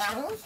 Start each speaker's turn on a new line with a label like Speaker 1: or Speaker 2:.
Speaker 1: Oh.